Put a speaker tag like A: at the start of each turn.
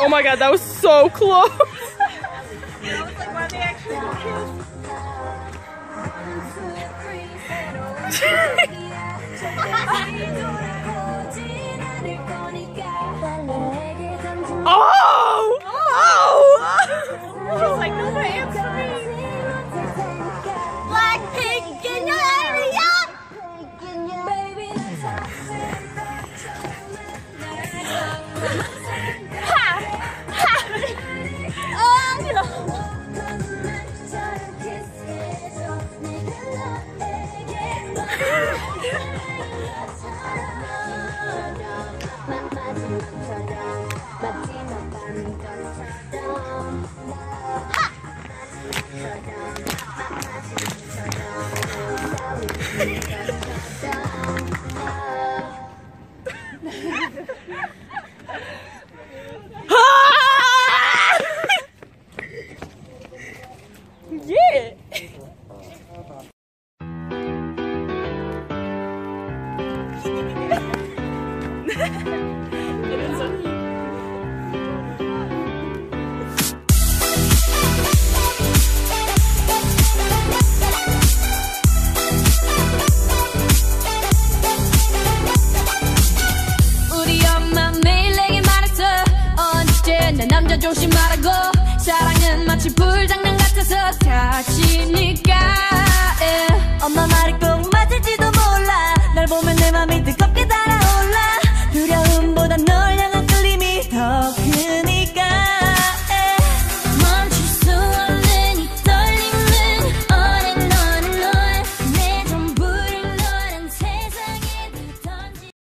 A: oh my god, that was so close.
B: Ha! 남자 조심하라고. 사랑은 마치 불장난 같아서 다치니까.